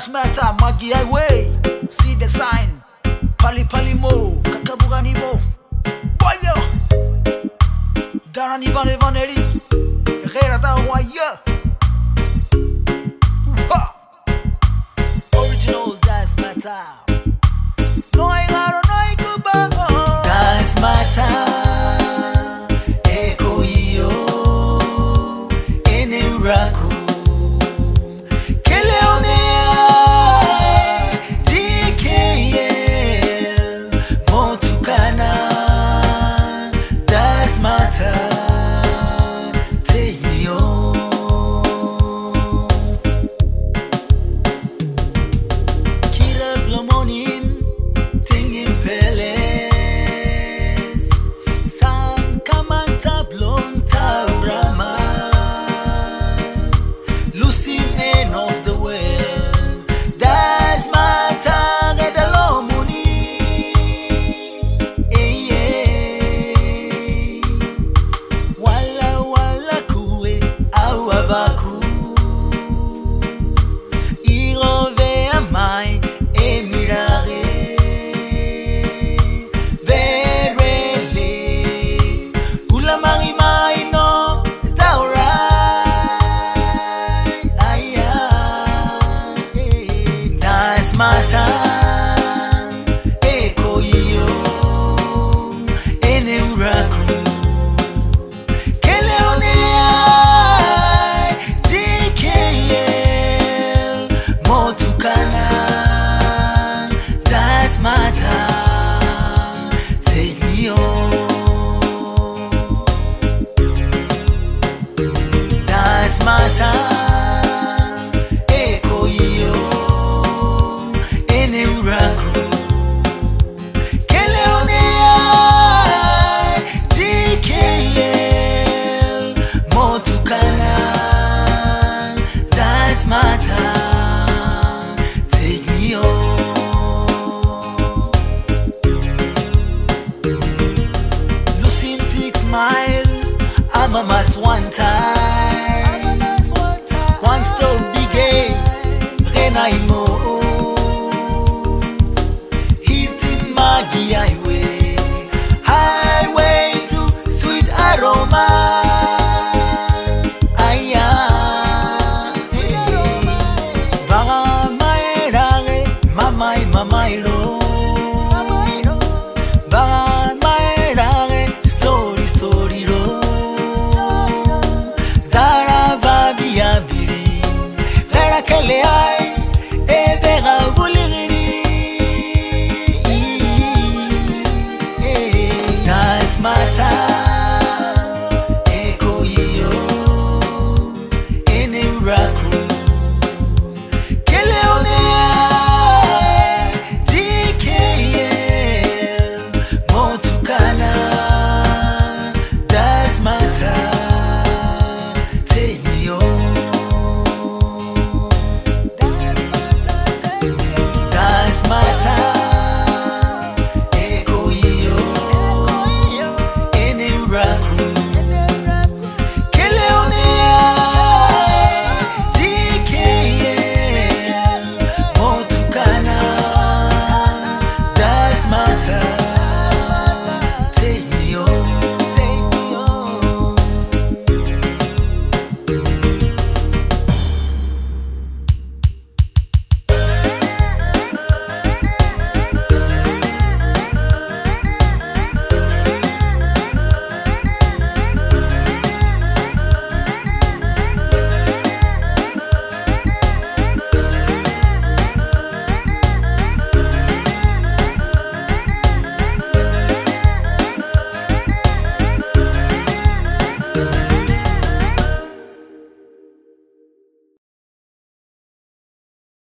Lives Matter, Maggie Highway, see the sign, Pali Palimo, Kakabuganibo, Boyo, Darani Vane Vanelli, Rerata Waya, Original Lives Matter. mama ilu